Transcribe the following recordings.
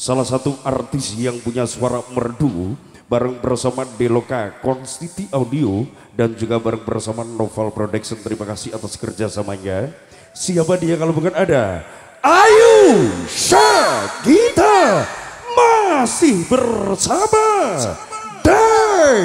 salah satu artis yang punya suara merdu bareng bersama Deloka Konstiti Audio dan juga bareng bersama Novel Production. Terima kasih atas kerjasamanya. Siapa dia kalau bukan ada Ayu Shagita masih bersama Deloka.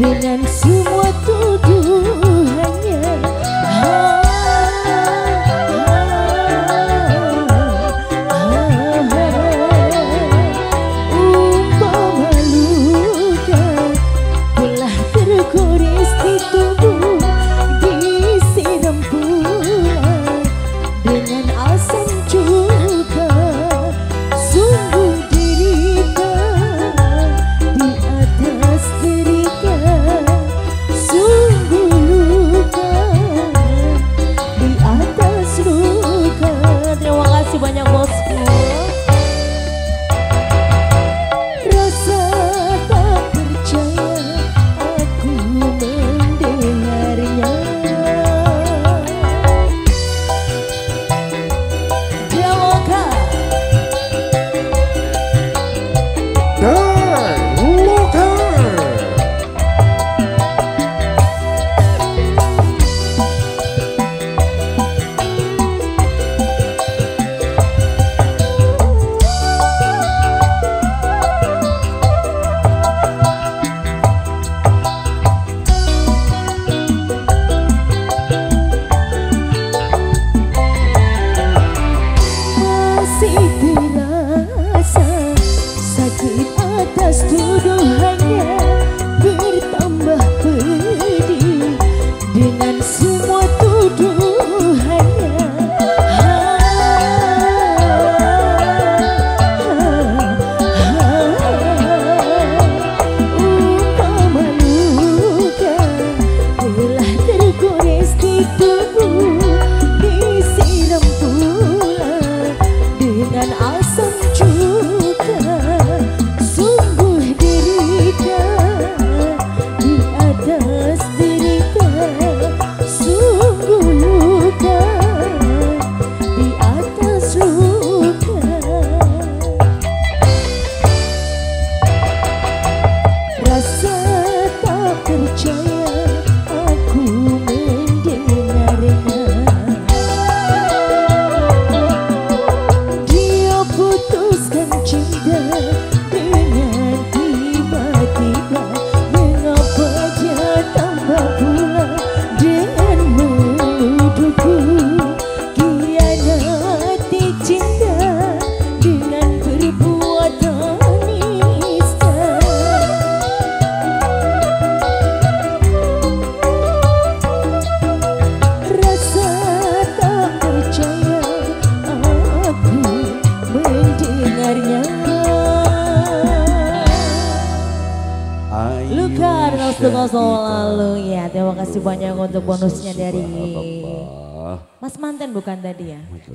dengan semua tuduh Dengan setengah Syahida. lalu ya. Terima kasih banyak untuk bonusnya dari. Mas Manten bukan tadi ya?